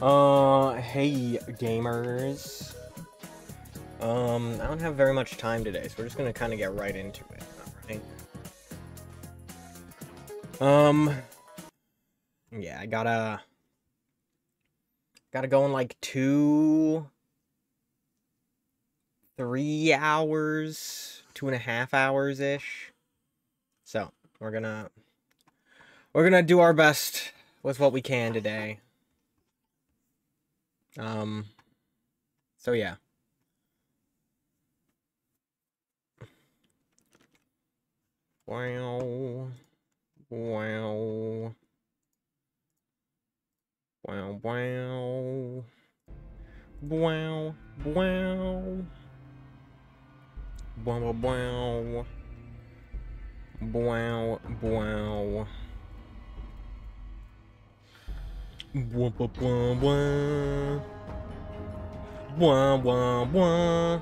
Uh, hey, gamers. Um, I don't have very much time today, so we're just gonna kind of get right into it, alright? Um, yeah, I gotta, gotta go in like two, three hours, two and a half hours-ish. So, we're gonna, we're gonna do our best with what we can today. Um, so yeah. Wow. Wow. Wow, wow. Wow, wow. Wow, wow. Wow, wow. Wah, wah.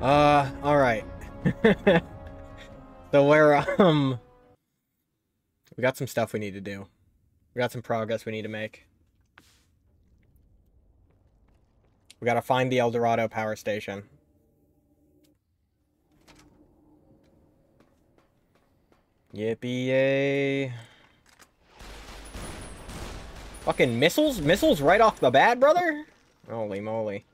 Uh, alright. so we're, um... We got some stuff we need to do. We got some progress we need to make. We gotta find the El Dorado power station. Yippee-yay. Fucking missiles? Missiles right off the bat, brother? Holy moly.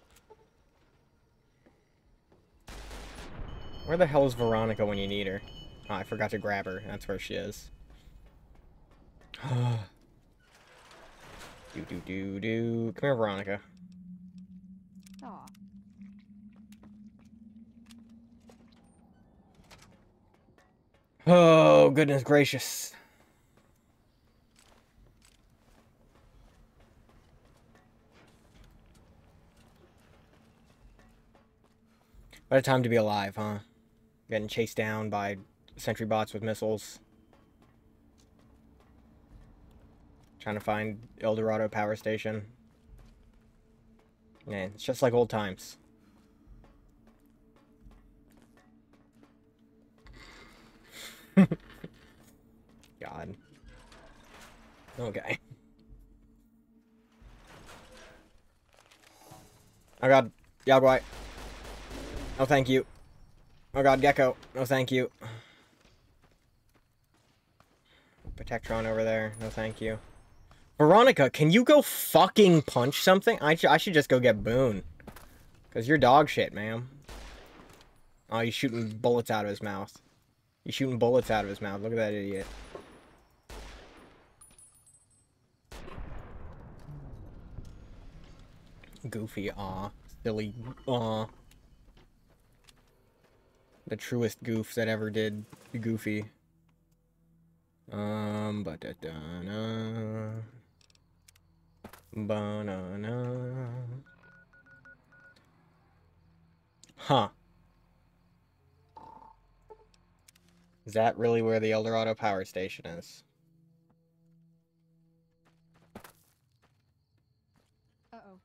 Where the hell is Veronica when you need her? Oh, I forgot to grab her. That's where she is. do do do do. Come here, Veronica. Aw. Oh, goodness gracious. What a time to be alive, huh? Getting chased down by sentry bots with missiles. Trying to find El Dorado power station. Man, it's just like old times. God. Okay. Oh god, Yao Guai. No thank you. Oh god, Gecko. No thank you. Protectron over there. No thank you. Veronica, can you go fucking punch something? I, sh I should just go get Boone. Because you're dog shit, ma'am. Oh, he's shooting bullets out of his mouth. He's shooting bullets out of his mouth. Look at that idiot. Goofy, aw. Silly, aw. The truest goof that ever did Goofy. Um, but da da na. Banana. Huh. Is that really where the El Dorado power station is? Uh-oh.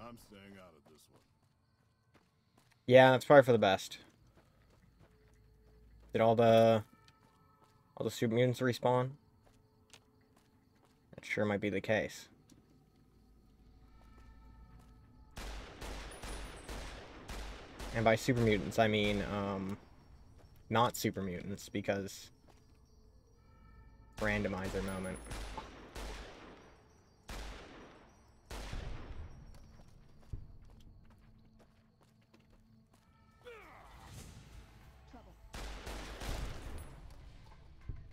I'm staying out of this one. Yeah, that's probably for the best. Did all the all the super mutants respawn? That sure might be the case. And by super mutants, I mean um not super mutants because randomizer moment.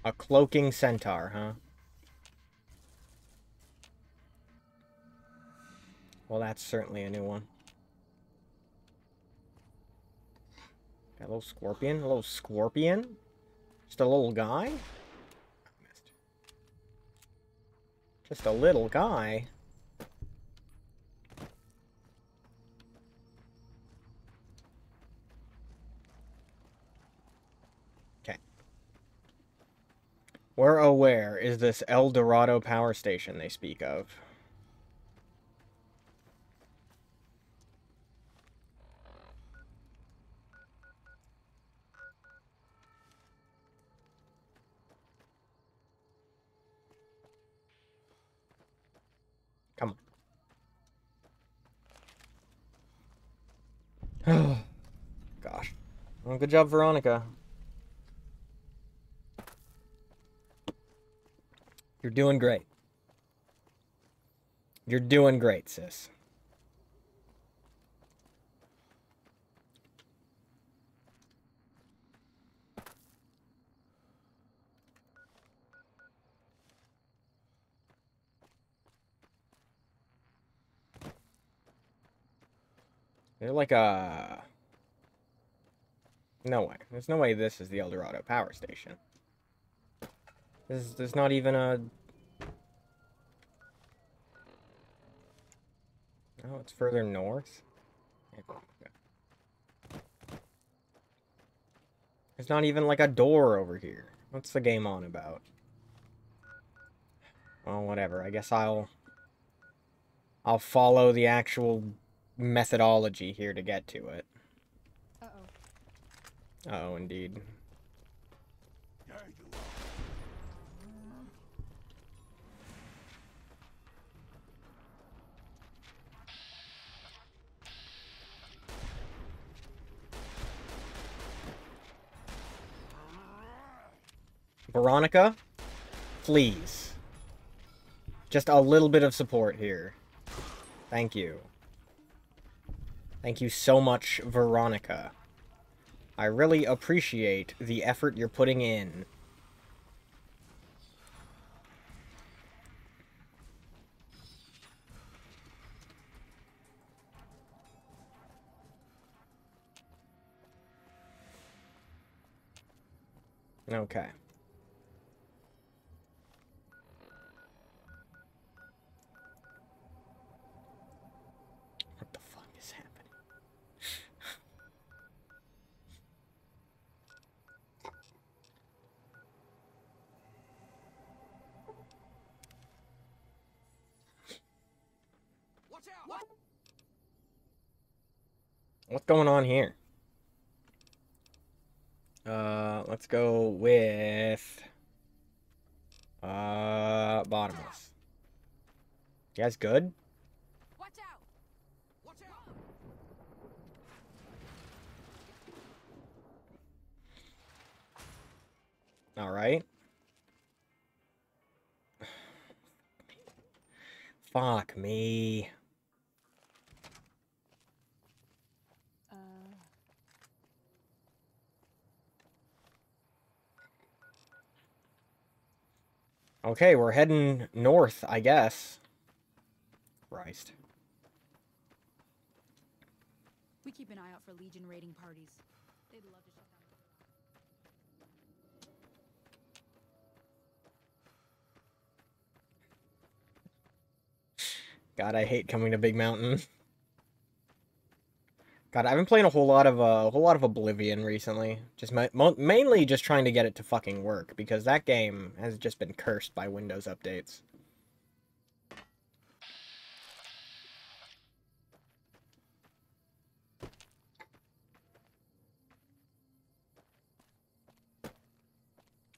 A cloaking centaur, huh? Well, that's certainly a new one. Got a little scorpion? A little scorpion? Just a little guy? Just a little guy? Where oh where is this El Dorado power station they speak of? Come on. Gosh. Well, good job, Veronica. You're doing great. You're doing great, sis. They're like a... No way. There's no way this is the El Dorado power station. There's, there's not even a... Oh, it's further north? There's not even like a door over here. What's the game on about? Well, whatever. I guess I'll... I'll follow the actual methodology here to get to it. Uh-oh. Uh oh, indeed. There you are. Veronica, please. Just a little bit of support here. Thank you. Thank you so much, Veronica. I really appreciate the effort you're putting in. Okay. What the fuck is happening? Watch out! What? What's going on here? Uh, let's go with uh bottomless. You guys good? Watch out! Watch out! All right. Fuck me. Uh, Okay, we're heading north, I guess. Christ. We keep an eye out for Legion raiding parties. They'd love to shut down. God, I hate coming to Big Mountain. God, I've been playing a whole lot of uh, a whole lot of Oblivion recently. Just ma mo mainly just trying to get it to fucking work because that game has just been cursed by Windows updates.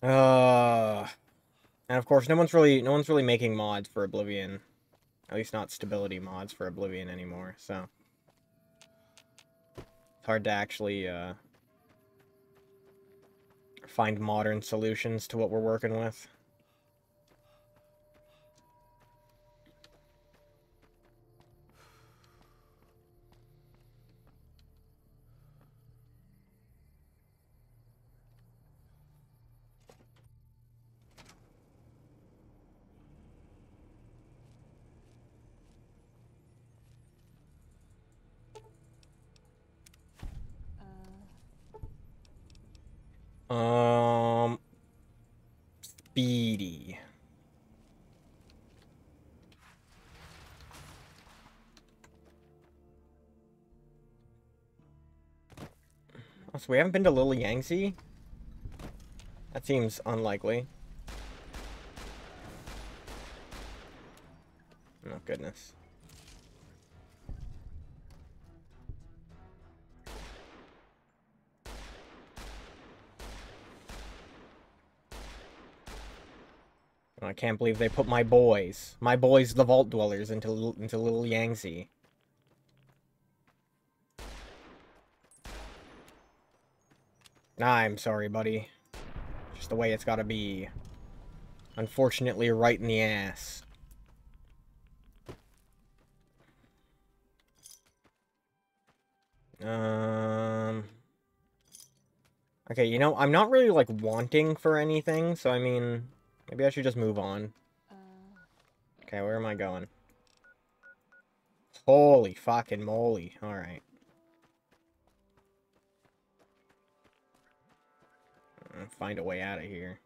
Uh, and of course, no one's really no one's really making mods for Oblivion. At least not stability mods for Oblivion anymore, so it's hard to actually uh, find modern solutions to what we're working with. Um, speedy. Oh, so we haven't been to Little Yangtze? That seems unlikely. Oh, goodness. Can't believe they put my boys, my boys, the Vault Dwellers, into into Little Yangtze. Nah, I'm sorry, buddy. Just the way it's gotta be. Unfortunately, right in the ass. Um... Okay, you know, I'm not really, like, wanting for anything, so I mean, maybe I should just move on. Okay, where am I going? Holy fucking moly. Alright. Find a way out of here.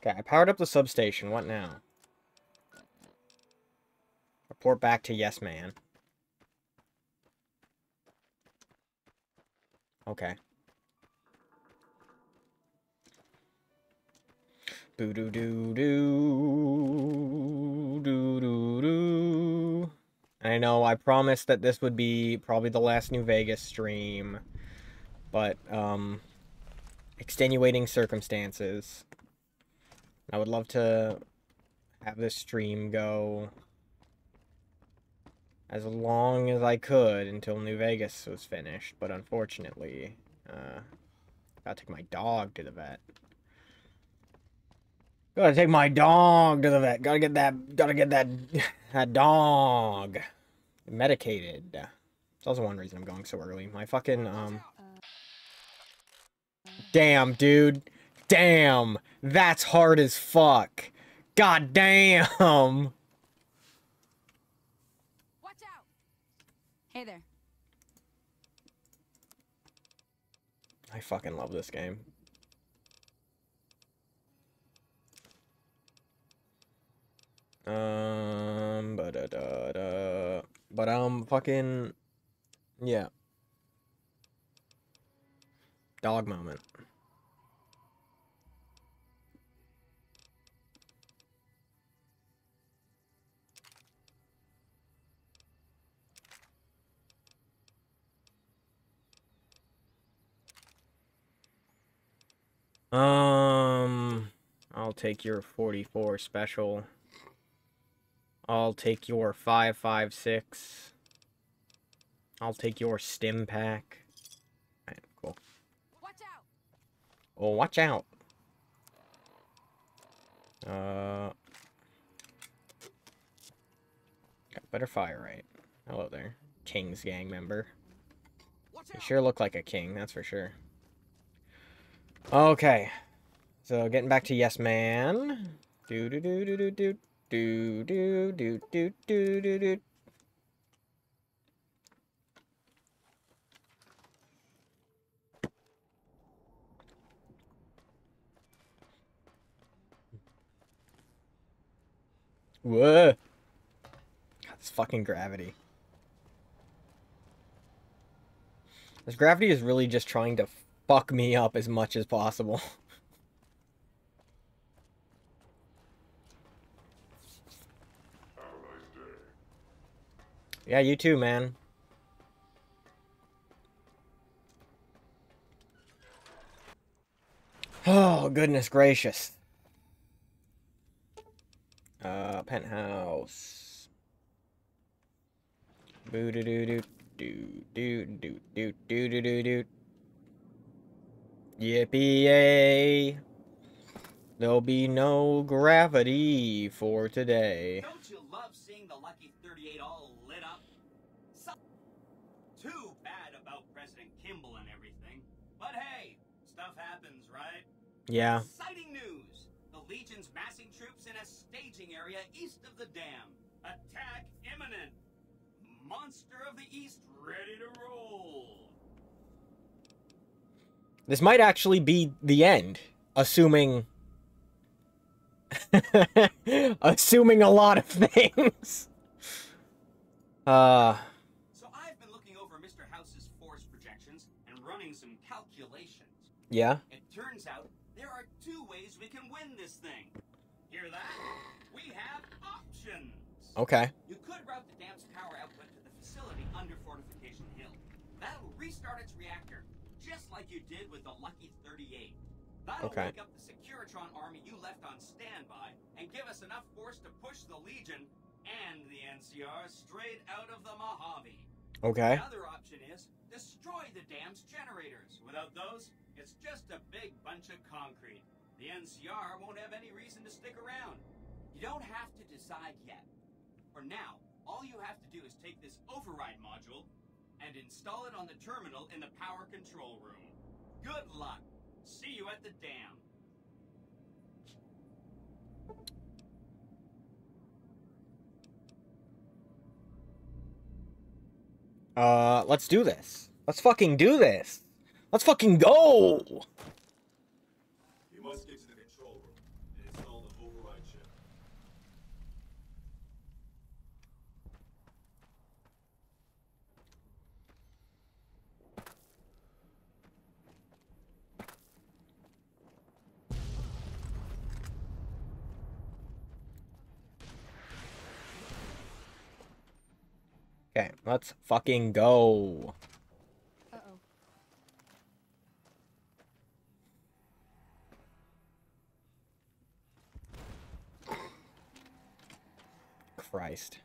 Okay, I powered up the substation. What now? Report back to Yes Man. Okay. Boo doo doo doo doo doo doo. I know I promised that this would be probably the last New Vegas stream, but um, extenuating circumstances. I would love to have this stream go as long as I could until New Vegas was finished, but unfortunately, uh, gotta take my dog to the vet. Gotta take my dog to the vet. Gotta get that. Gotta get that. That dog medicated. It's also one reason I'm going so early. My fucking um. Damn, dude. Damn. That's hard as fuck. God damn. Watch out! Hey there. I fucking love this game. Um, but da da da. But um, fucking, yeah. Dog moment. Um, I'll take your 44 special. I'll take your 556. I'll take your stim pack. Alright, cool. Watch out! Oh, watch out. Uh, got better fire right. Hello there, King's gang member. You sure look like a king, that's for sure. Okay, so getting back to Yes Man. Do do do do do do do do do do do do do. Whoa. God, this fucking gravity. This gravity is really just trying to fuck me up as much as possible. yeah, you too, man. Oh, goodness gracious. Uh, penthouse. Boo doo doo doo doo doo doo doo doo doo doo. Yippee yay! There'll be no gravity for today. Don't you love seeing the Lucky 38 all too bad about President Kimball and everything. But hey, stuff happens, right? Yeah. Exciting news! The Legion's massing troops in a staging area east of the dam. Attack imminent! Monster of the East ready to roll! This might actually be the end, assuming assuming a lot of things. Uh yeah. It turns out there are two ways we can win this thing. Hear that? We have options. Okay. You could route the dam's power output to the facility under Fortification Hill. That'll restart its reactor, just like you did with the Lucky 38. That'll Okay. wake up the Securitron army you left on standby and give us enough force to push the Legion and the NCR straight out of the Mojave. Okay. The other option is destroy the dam's generators. Without those, it's just a big bunch of concrete. The NCR won't have any reason to stick around. You don't have to decide yet. For now, all you have to do is take this override module and install it on the terminal in the power control room. Good luck. See you at the dam. Uh, let's do this. Let's fucking do this. Let's fucking go. You must get to the control room and install the override chip. Okay, let's fucking go. Christ.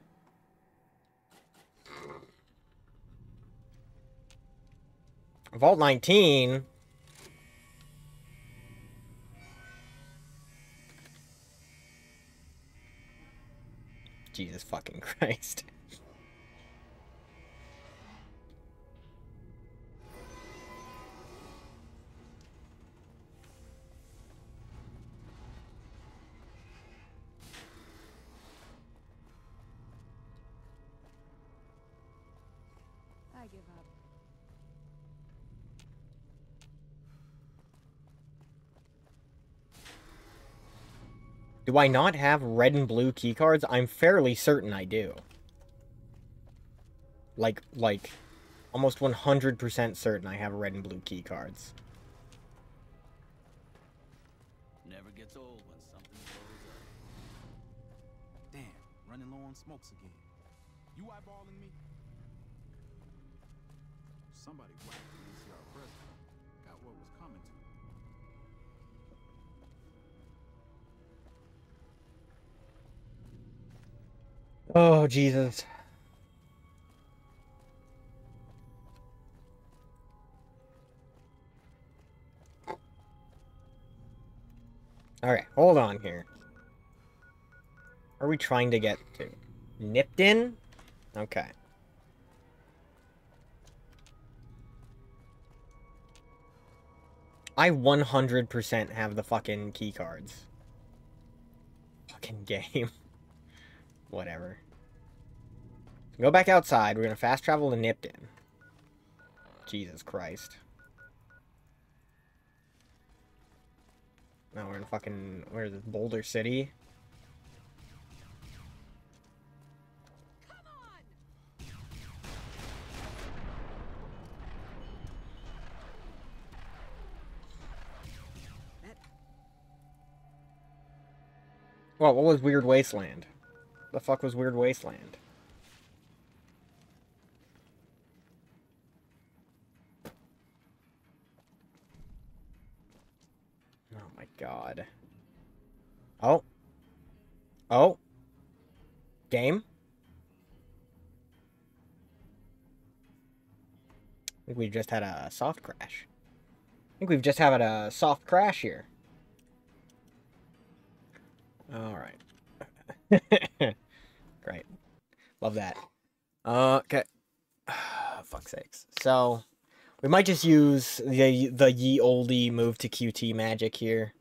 Vault 19. Jesus fucking Christ. Do I not have red and blue keycards? I'm fairly certain I do. Like, like, almost 100% certain I have red and blue keycards. Never gets old when something blows up. Damn, running low on smokes again. You eyeballing me? Somebody whacked the Oh, Jesus. Alright, hold on here. Are we trying to get to? Nipton? Okay. I 100% have the fucking key cards. Fucking game. Whatever. Go back outside. We're gonna fast travel to Nipton. Jesus Christ. Now we're in fucking where is it? Boulder City. Well, what was Weird Wasteland? The fuck was Weird Wasteland? Oh my god. Oh. Oh. Game? I think we just had a soft crash. I think we've just had a soft crash here. Alright. Great. Love that. Uh, okay. Fuck's sakes. So, we might just use the the ye oldie move to QT magic here.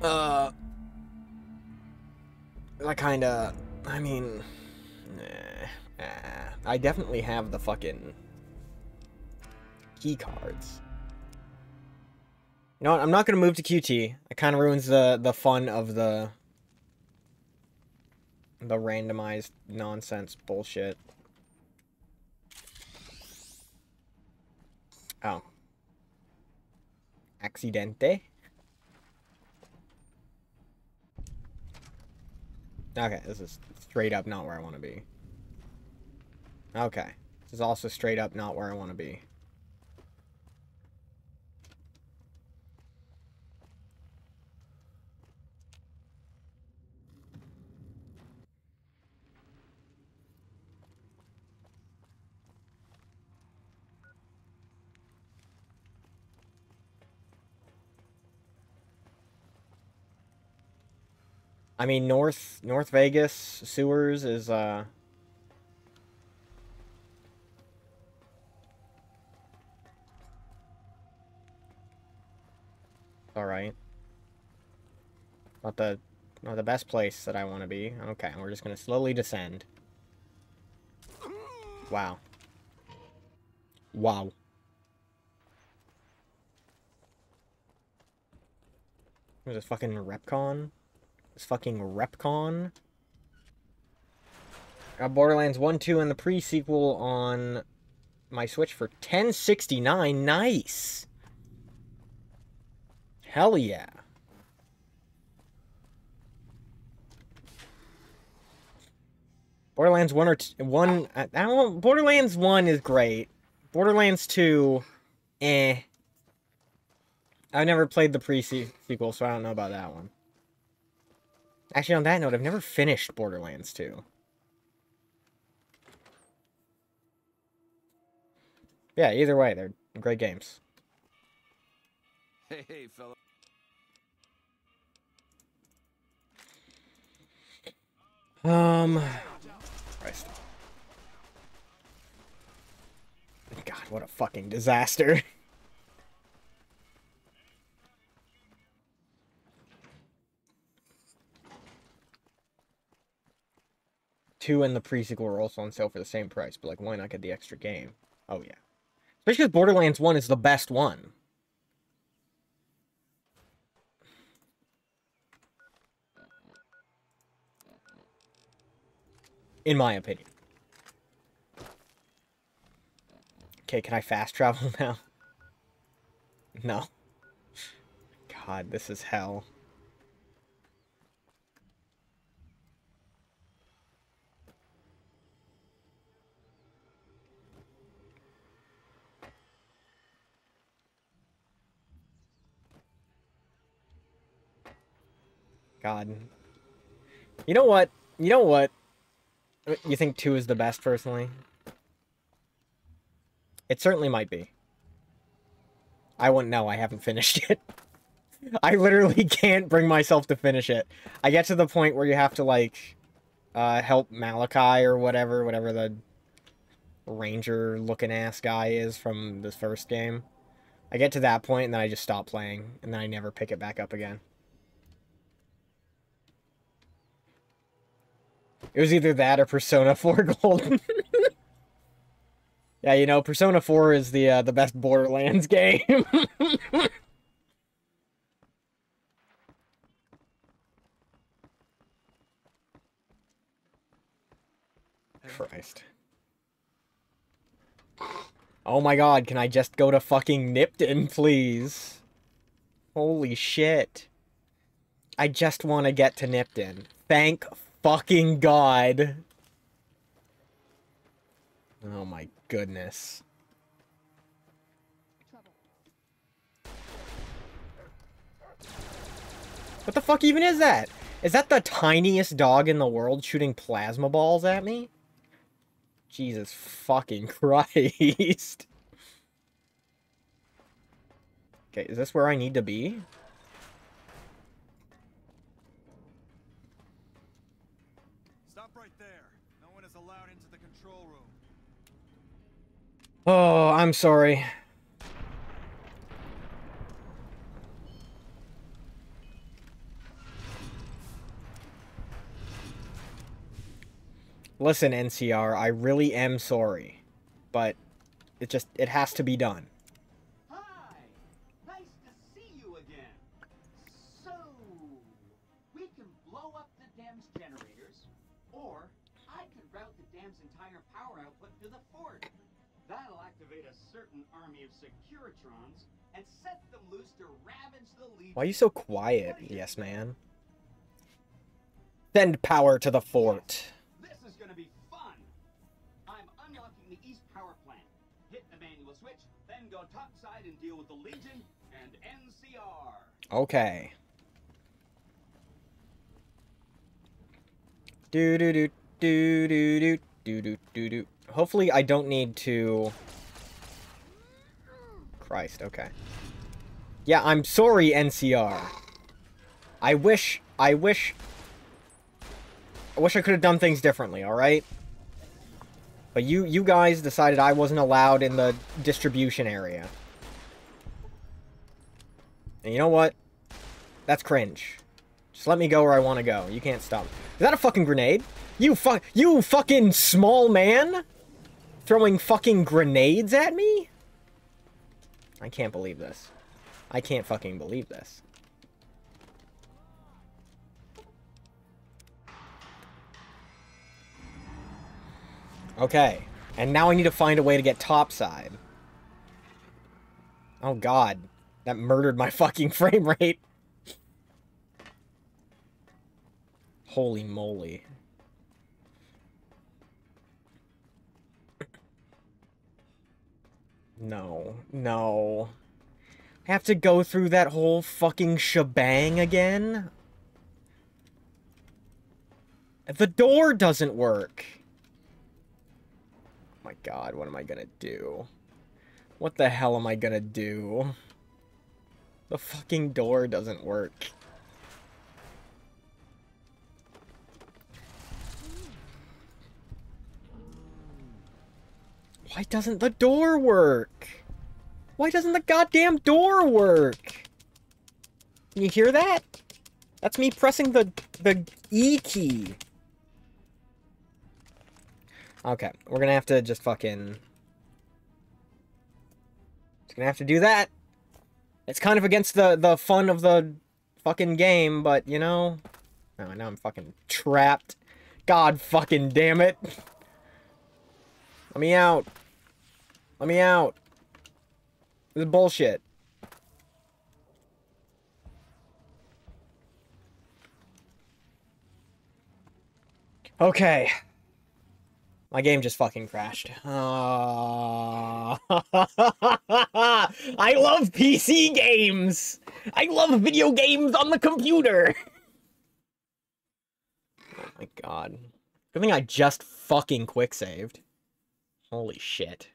Uh, I kind of, I mean, nah, ah, I definitely have the fucking key cards. You know what? I'm not gonna move to QT. It kind of ruins the the fun of the the randomized nonsense bullshit. Oh. Accidente? Okay, this is straight up not where I want to be. Okay. This is also straight up not where I want to be. I mean, North North Vegas sewers is uh all right. Not the not the best place that I want to be. Okay, we're just gonna slowly descend. Wow. Wow. Is this fucking REPCONN? This fucking REPCONN? Got Borderlands 1, 2, and the pre-sequel on my Switch for 1069. Nice! Hell yeah. Borderlands 1 or t- 1 I, don't Borderlands 1 is great. Borderlands 2 eh. I've never played the pre-sequel, so I don't know about that one. Actually, on that note, I've never finished Borderlands 2. Yeah, either way, they're great games. Hey, hey, fella. Um, Christ. God, what a fucking disaster. Two and the pre-sequel are also on sale for the same price, but like, why not get the extra game? Oh yeah, especially because Borderlands One is the best one. In my opinion. Okay, can I fast travel now? No. God, this is hell. God. You know what? You know what? You think 2 is the best, personally? It certainly might be. I wouldn't know. I haven't finished it. I literally can't bring myself to finish it. I get to the point where you have to, like, uh, help Malachi or whatever, whatever the ranger-looking ass guy is from this first game. I get to that point and then I just stop playing, and then I never pick it back up again. It was either that or Persona 4 Golden. yeah, you know, Persona 4 is the uh, the best Borderlands game. Christ. Oh my god, can I just go to fucking Nipton, please? Holy shit. I just want to get to Nipton. Thank fucking god. Oh my goodness. What the fuck even is that? Is that the tiniest dog in the world shooting plasma balls at me? Jesus fucking Christ. Okay, is this where I need to be? Oh, I'm sorry. Listen, NCR, I really am sorry. But it just, it has to be done. Why are you so quiet, yes man? Send power to the fort. This is gonna be fun! I'm unlocking the East Power Plant. Hit the manual switch, then go topside and deal with the Legion and NCR. Okay. Do do do do do do do do do do. Hopefully, I don't need to. Christ. Okay. Yeah, I'm sorry, NCR. I wish. I wish. I wish I could have done things differently, alright? But you, you guys decided I wasn't allowed in the distribution area. And you know what? That's cringe. Just let me go where I want to go. You can't stop. Is that a fucking grenade? You fuck, you fucking small man? Throwing fucking grenades at me? I can't believe this. I can't fucking believe this. Okay. And now I need to find a way to get topside. Oh god. That murdered my fucking frame rate. Holy moly. No. No. I have to go through that whole fucking shebang again? The door doesn't work. Oh my god, what am I gonna do? What the hell am I gonna do? The fucking door doesn't work. Why doesn't the door work? Why doesn't the goddamn door work? You hear that? That's me pressing the the E key. Okay, we're gonna have to just fucking... Just gonna have to do that. It's kind of against the, the fun of the fucking game, but, you know... Oh, now I'm fucking trapped. God fucking damn it. Let me out. Let me out. This is bullshit. Okay. My game just fucking crashed. Uh... I love PC games! I love video games on the computer! oh my god. Good thing I just fucking quick saved. Holy shit.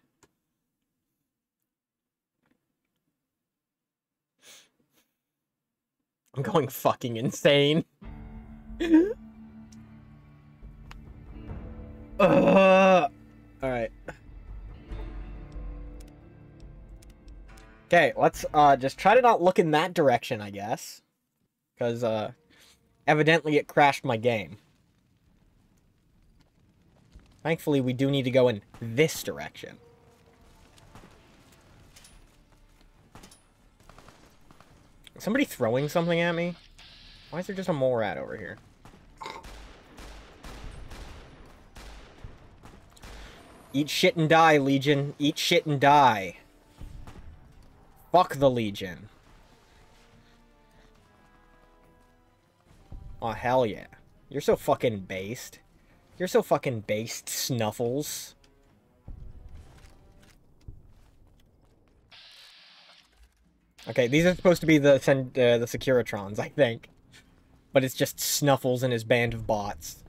I'm going fucking insane. uh, Alright. Okay, let's uh, just try to not look in that direction, I guess. Because, uh, evidently it crashed my game. Thankfully, we do need to go in this direction. Is somebody throwing something at me? Why is there just a mole rat over here? Eat shit and die, Legion. Eat shit and die. Fuck the Legion. Oh, hell yeah. You're so fucking based. You're so fucking based, Snuffles. Okay, these are supposed to be the uh, the Securitrons, I think. But it's just Snuffles and his band of bots.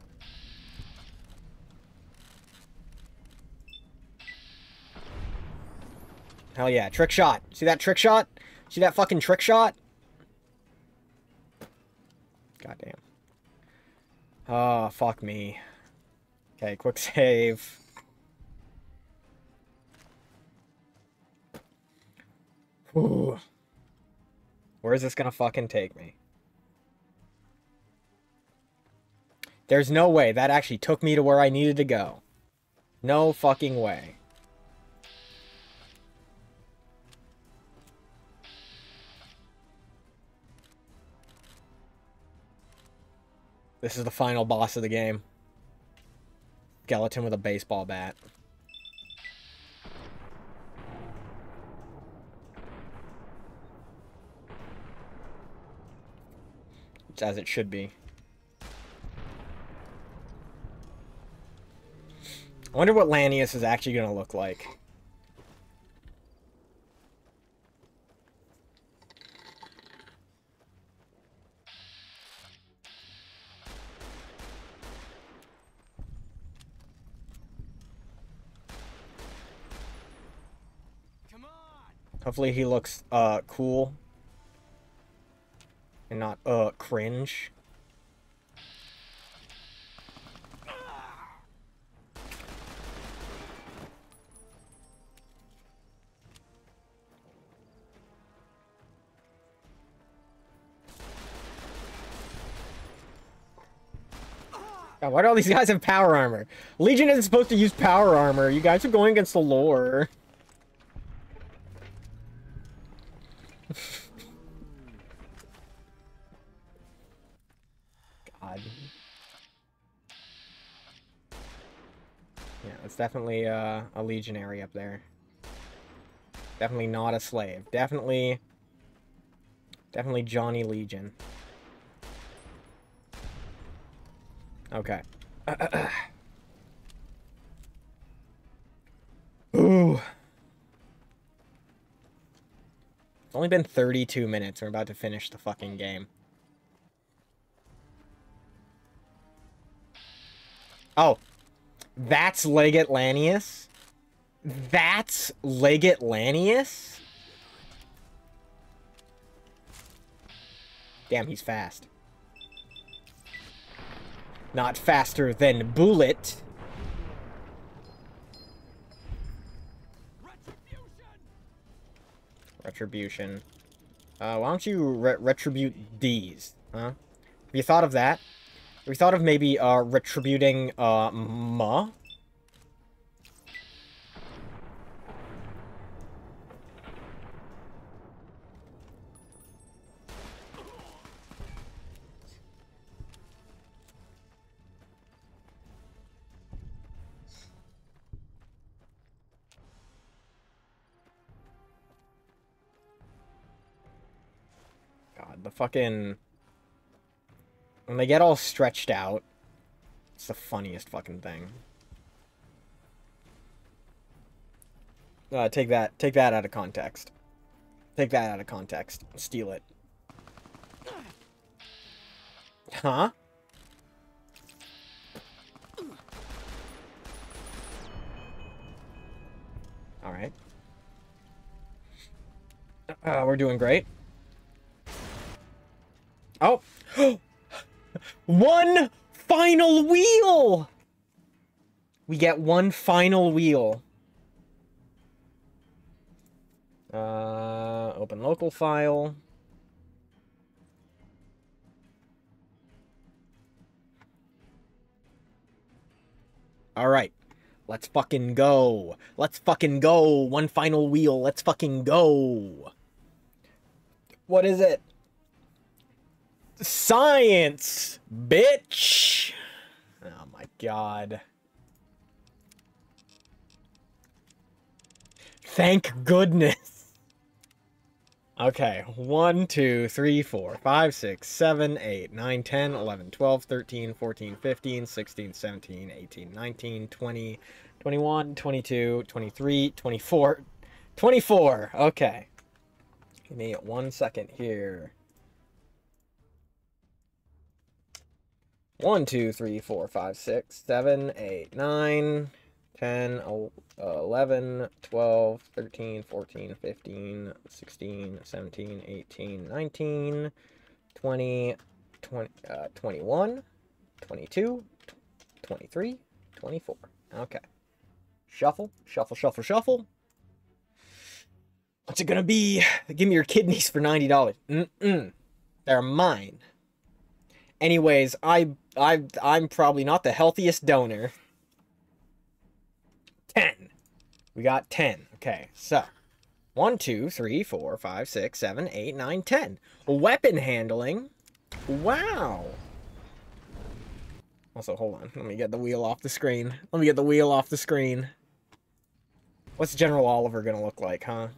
Hell yeah, trick shot. See that trick shot? See that fucking trick shot? Goddamn. Oh, fuck me. Okay, quick save. Ooh. Where is this gonna fucking take me? There's no way that actually took me to where I needed to go. No fucking way. This is the final boss of the game. Skeleton with a baseball bat. It's as it should be. I wonder what Lanius is actually going to look like. Hopefully he looks, uh, cool. And not, uh, cringe. God, why do all these guys have power armor? Legion isn't supposed to use power armor. You guys are going against the lore. Definitely uh, a legionary up there. Definitely not a slave. Definitely, definitely Johnny Legion. Okay. Ooh. It's only been 32 minutes. We're about to finish the fucking game. Oh. That's Legate Lanius? That's Legate Lanius? Damn, he's fast. Not faster than Bullet. Retribution. Uh, why don't you re retribute these, huh? Have you thought of that? You thought of maybe, uh, retributing, uh, Ma? God, the fucking... When they get all stretched out, it's the funniest fucking thing. Uh, take that, take that out of context. Take that out of context. Steal it. Huh? Alright. Uh, we're doing great. Oh! one final wheel! We get one final wheel. Uh, open local file. Alright. Let's fucking go. Let's fucking go. One final wheel. Let's fucking go. What is it? Science, bitch. Oh my god. Thank goodness. Okay, 1, 2, 3, 4, 5, 6, 7, 8, 9, 10, 11, 12, 13, 14, 15, 16, 17, 18, 19, 20, 21, 22, 23, 24, 24. Okay. Give me one second here. 1, 2, 3, 4, 5, 6, 7, 8, 9, 10, uh, 11, 12, 13, 14, 15, 16, 17, 18, 19, 20, 20 uh, 21, 22, 23, 24. Okay. Shuffle, shuffle, shuffle, shuffle. What's it gonna be? Give me your kidneys for $90. Mm-mm. They're mine. Anyways, I I I'm probably not the healthiest donor. 10. We got 10. Okay, so 1, 2, 3, 4, 5, 6, 7, 8, 9, 10. Weapon handling. Wow. Also, hold on. Let me get the wheel off the screen. Let me get the wheel off the screen. What's General Oliver gonna look like, huh?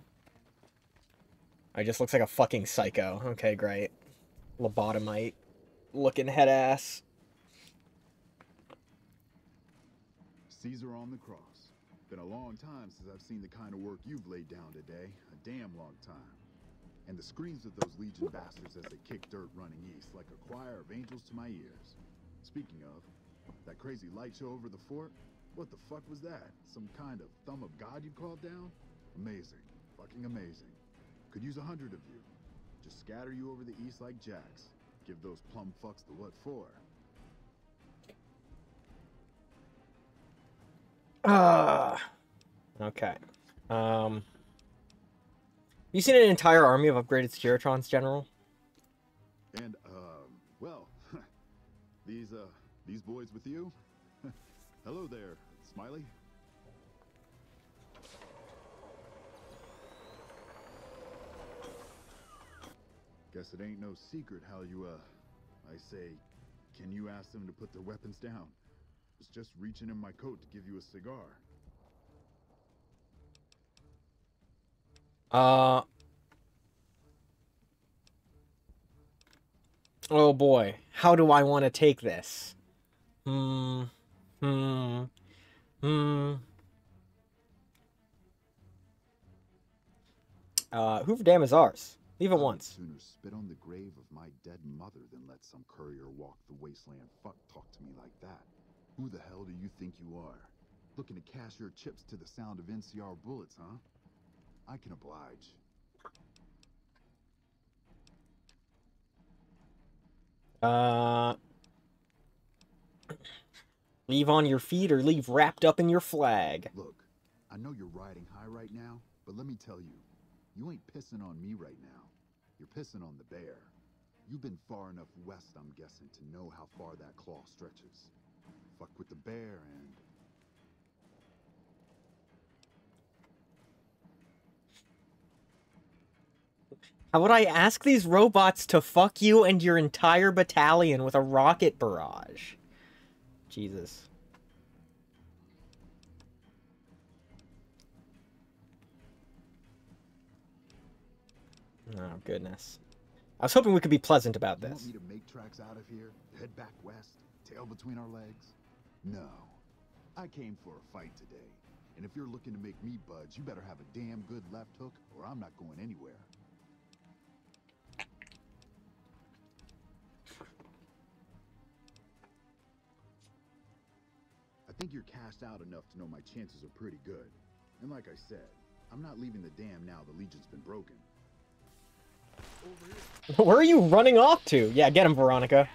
I just looks like a fucking psycho. Okay, great. Lobotomite looking head ass. Caesar on the cross. Been a long time since I've seen the kind of work you've laid down today. A damn long time. And the screams of those Legion bastards as they kick dirt running east like a choir of angels to my ears. Speaking of, that crazy light show over the fort? What the fuck was that? Some kind of thumb of God you called down? Amazing. Fucking amazing. Could use a hundred of you. Just scatter you over the east like jacks. Give those plum fucks the what for. Ah. okay. Um. You seen an entire army of upgraded Securitrons, General? And, um, well, these, uh, These boys with you? Hello there, Smiley. Guess it ain't no secret how you, uh, I say, can you ask them to put their weapons down? Was just reaching in my coat to give you a cigar. Uh. Oh boy, how do I want to take this? Hmm. Hmm. Hmm. Uh, Hoover Dam is ours. Leave it once. Sooner spit on the grave of my dead mother than let some courier walk the wasteland fuck talk to me like that. Who the hell do you think you are? Looking to cash your chips to the sound of NCR bullets, huh? I can oblige. Uh. Leave on your feet or leave wrapped up in your flag. Look, I know you're riding high right now, but let me tell you, you ain't pissing on me right now. You're pissing on the bear. You've been far enough west, I'm guessing, to know how far that claw stretches. Fuck with the bear and How would I ask these robots to fuck you and your entire battalion with a rocket barrage? Jesus. Oh, goodness. I was hoping we could be pleasant about You want this. me to make tracks out of here? Head back west? Tail between our legs? No. I came for a fight today. And if you're looking to make me budge, you better have a damn good left hook, or I'm not going anywhere. I think you're cashed out enough to know my chances are pretty good. And like I said, I'm not leaving the dam now the Legion's been broken. Where are you running off to? Yeah, get him, Veronica.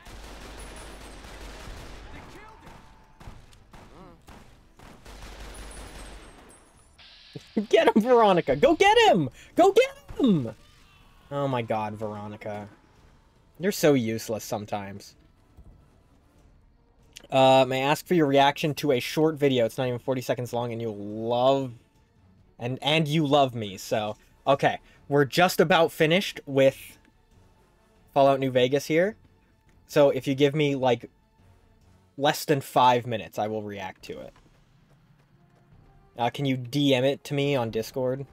Get him, Veronica! Go get him! Go get him! Oh my god, Veronica. You're so useless sometimes. Uh, may I ask for your reaction to a short video? It's not even 40 seconds long and you love... And, and you love me, so... Okay, we're just about finished with Fallout New Vegas here. So if you give me, like, less than five minutes, I will react to it. Uh, can you DM it to me on Discord?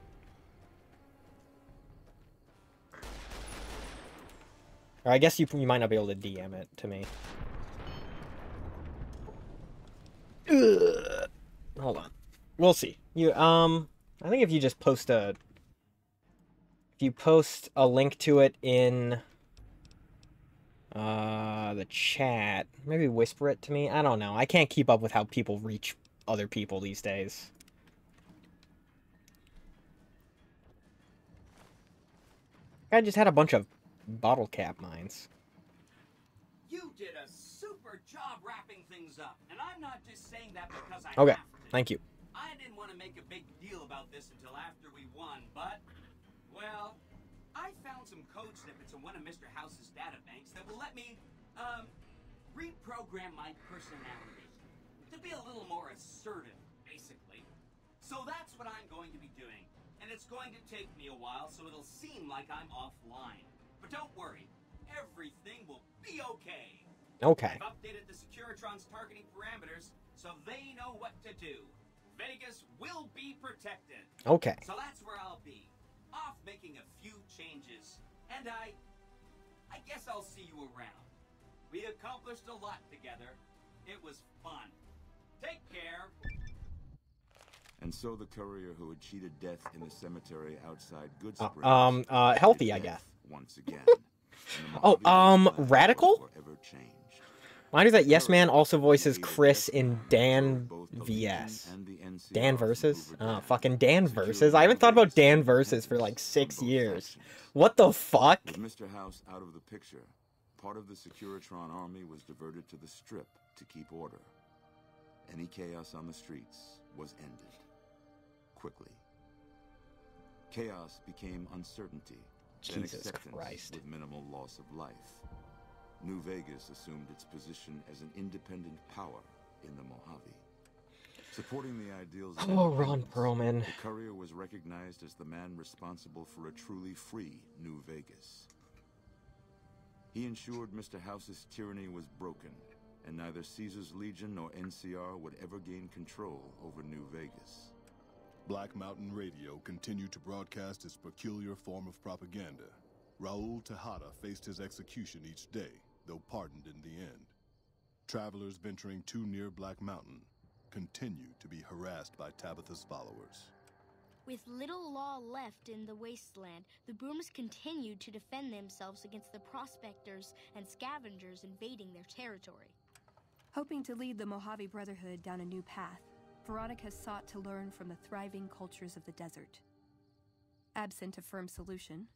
Or I guess you, you might not be able to DM it to me. Ugh. Hold on. We'll see. You um I think if you just post a you post a link to it in uh the chat, maybe whisper it to me. I don't know. I can't keep up with how people reach other people these days. I just had a bunch of bottle cap mines. You did a super job wrapping things up, and I'm not just saying that because I Okay, have to. thank you. I didn't want to make a big deal about this until after we won, but, well, I found some code snippets in one of Mr. House's databanks that will let me, um, reprogram my personality to be a little more assertive, basically. So that's what I'm going to be doing, and it's going to take me a while, so it'll seem like I'm offline. But don't worry, everything will be okay. Okay. I've updated the Securitron's targeting parameters so they know what to do. Vegas will be protected. Okay. So that's where I'll be. Off making a few changes. And I. I guess I'll see you around. We accomplished a lot together. It was fun. Take care. And so the courier who had cheated death in the cemetery outside Good Uh, um, uh, healthy, I guess. Once again. Oh, um, Radical? forever changed. Mind you that Yes Man also voices Chris in Dan both the Legion VS. and the NCR Dan versus? Oh, fucking Dan versus. I haven't thought about Dan versus for like six years. What the fuck? With Mr. House out of the picture, part of the Securitron army was diverted to the Strip to keep order. Any chaos on the streets was ended. Quickly. Chaos became uncertainty, Jesus acceptance Christ. with minimal loss of life. New Vegas assumed its position as an independent power in the Mojave. Supporting the ideals of Oh, Ron independence, Perlman. the courier was recognized as the man responsible for a truly free New Vegas. He ensured Mr. House's tyranny was broken, and neither Caesar's Legion nor NCR would ever gain control over New Vegas. Black Mountain Radio continued to broadcast its peculiar form of propaganda. Raul Tejada faced his execution each day, though pardoned in the end. Travelers venturing too near Black Mountain continued to be harassed by Tabitha's followers. With little law left in the wasteland, the Boomers continued to defend themselves against the prospectors and scavengers invading their territory. Hoping to lead the Mojave Brotherhood down a new path, Veronica sought to learn from the thriving cultures of the desert. Absent a firm solution,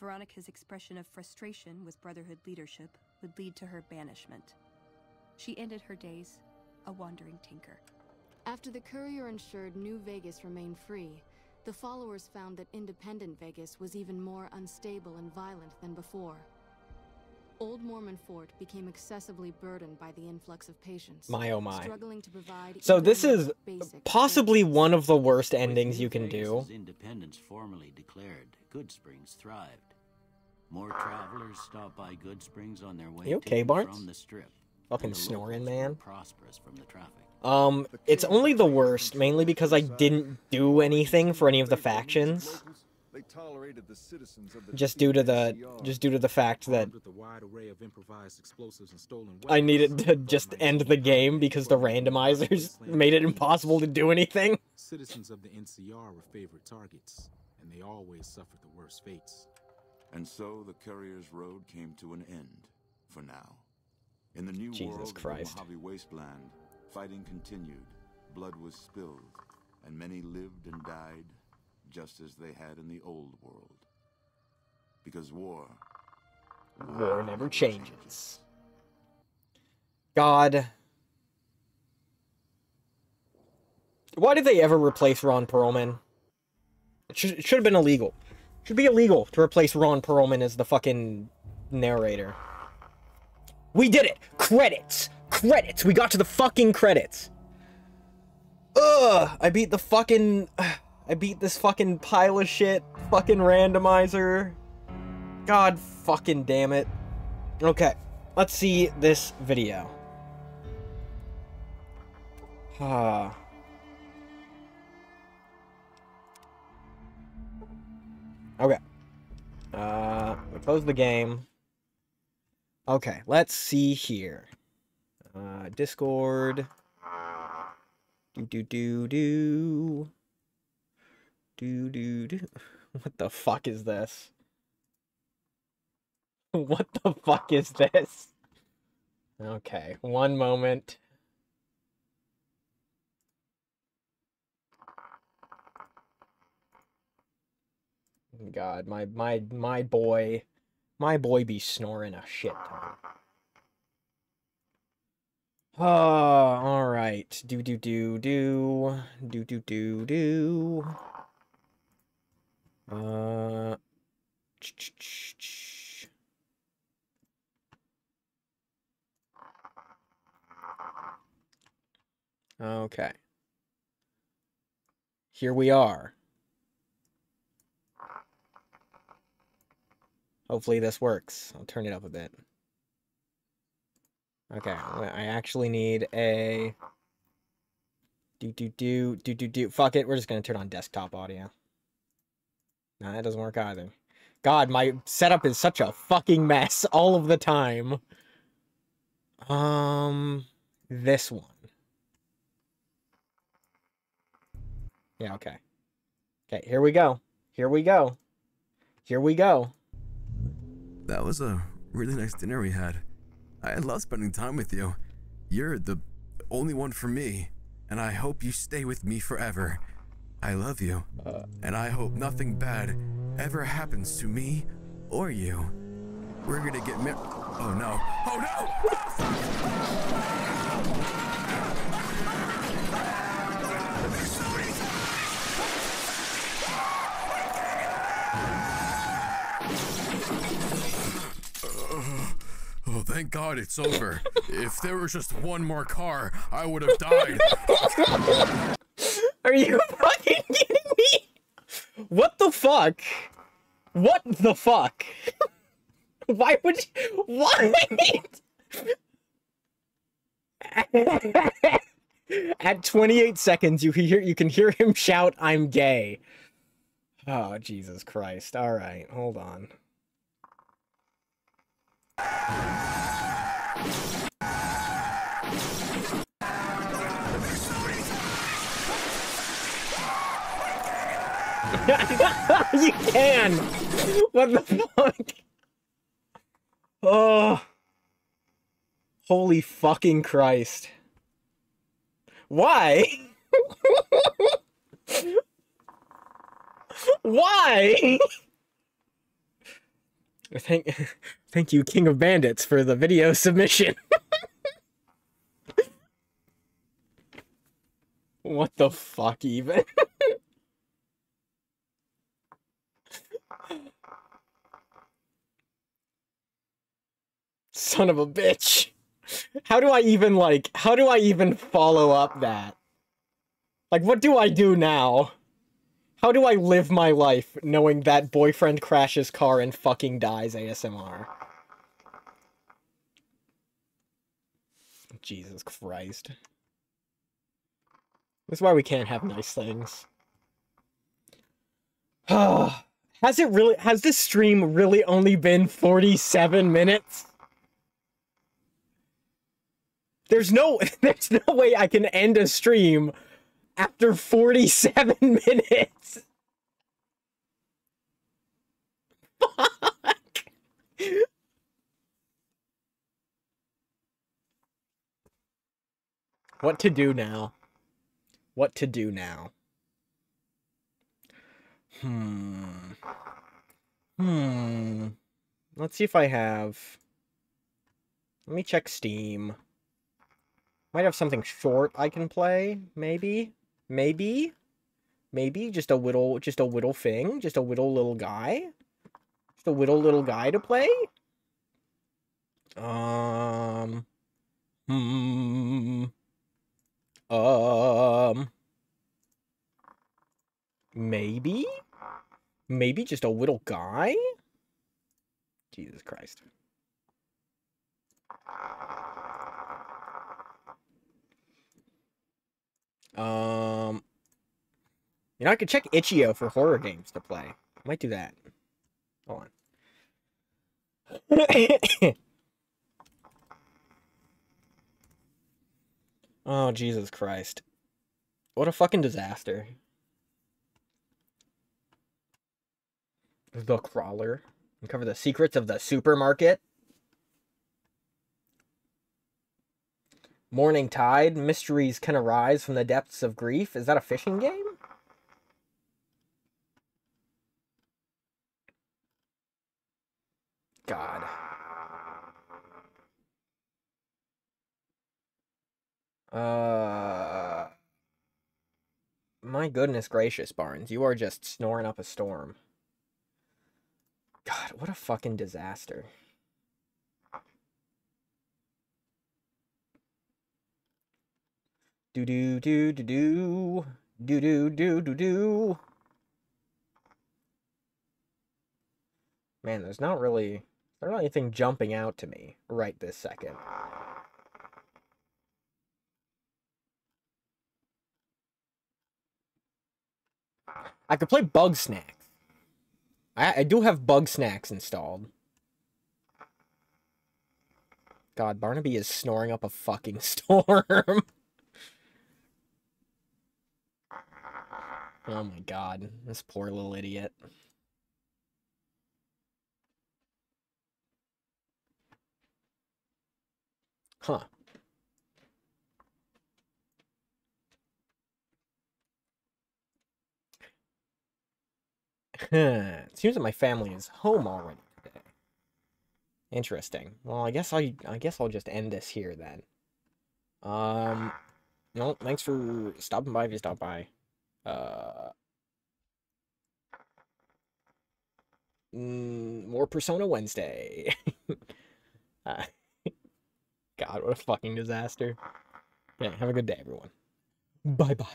Veronica's expression of frustration with Brotherhood leadership would lead to her banishment. She ended her days a wandering tinker. After the courier ensured New Vegas remained free, the followers found that independent Vegas was even more unstable and violent than before. Old Mormon Fort became excessively burdened by the influx of patients. My, oh my. Struggling to provide So this is possibly services. one of the worst endings you can do. Independence formally declared, Good Springs thrived. More travelers stopped by Good Springs on their way You to okay, and Barnes? from the strip. Fucking snoring, man. Prosperous from the traffic. Um, it's only the worst, mainly because I didn't do anything for any of the factions. They tolerated the citizens of the Just due to the, NCR. just due to the fact that Armed wide array of improvised explosives and stolen I needed to just end the game because the randomizers made it impossible to do anything. Citizens of the NCR were favorite targets, and they always suffered the worst fates. And so the courier's road came to an end, for now. In the new Jesus world Christ. of the Mojave Wasteland, fighting continued, blood was spilled, and many lived and died just as they had in the old world. Because war. War never changes. God. Why did they ever replace Ron Perlman? It should, it should have been illegal. Should be illegal to replace Ron Perlman as the fucking narrator. We did it! Credits! Credits! We got to the fucking credits! Ugh! I beat the fucking... I beat this fucking pile of shit. Fucking randomizer. God fucking damn it. Okay, let's see this video. Ah. Okay. Uh, close the game. Okay, let's see here. Uh, Discord. Do do do do. Do do do. What the fuck is this? What the fuck is this? Okay, one moment. God, my my my boy, my boy be snoring a shit ton. Oh, all right. Do do do do do do do do. Uh. ch- ch- ch-. Okay. Here we are. Hopefully this works. I'll turn it up a bit. Okay, I actually need a do do do do do do. Fuck it, we're just gonna turn on desktop audio. No, that doesn't work either. God, my setup is such a fucking mess all of the time. Um, this one. Yeah, okay. Okay, here we go. Here we go. Here we go. That was a really nice dinner we had. I love spending time with you. You're the only one for me, and I hope you stay with me forever. I love you, and I hope nothing bad ever happens to me or you. We're gonna get married. Oh no! Oh no! Oh, thank God it's over. if there was just one more car, I would have died. Are you fucking kidding me? What the fuck? What the fuck? Why would you, why? At 28 seconds, you hear you can hear him shout, "I'm gay." Oh Jesus Christ! All right, hold on. you can. What the fuck? Oh. Holy fucking Christ. Why? Why? Thank, thank you, King of Bandits, for the video submission. what the fuck, even? Son of a bitch. How do I even, like, how do I even follow up that? Like, what do I do now? How do I live my life knowing that boyfriend crashes car and fucking dies ASMR? Jesus Christ. This is why we can't have nice things. has it really- has this stream really only been 47 minutes? There's no- there's no way I can end a stream after 47 minutes. Fuck. What to do now? What to do now? Hmm. Hmm. Let's see if I have... Let me check Steam. Might have something short I can play, maybe? Maybe? Maybe just a little, just a little thing? Just a little little guy? Just a little little guy to play? Um... Hmm... Um... Maybe? Maybe just a little guy? Jesus Christ. Um, you know, I could check Itch.io for horror games to play. I might do that. Hold on. oh, Jesus Christ. What a fucking disaster. The Crawler. Uncover the secrets of the supermarket. Morning Tide, mysteries can arise from the depths of grief. Is that a fishing game? God. Uh. My goodness gracious, Barnes. You are just snoring up a storm. God, what a fucking disaster. Do do do do do do do do do do. Man, there's not really there's not anything jumping out to me right this second. I could play Bugsnax. I, I do have Bugsnax installed. God, Barnaby is snoring up a fucking storm. Oh my god, this poor little idiot. Huh. it seems that my family is home already today. Interesting. Well, I guess I I guess I'll just end this here then. Um, no, thanks for stopping by if you stopped by. Uh, mm, more Persona Wednesday. uh, God, what a fucking disaster. Yeah, have a good day, everyone. Bye bye.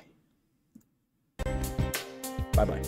Bye bye.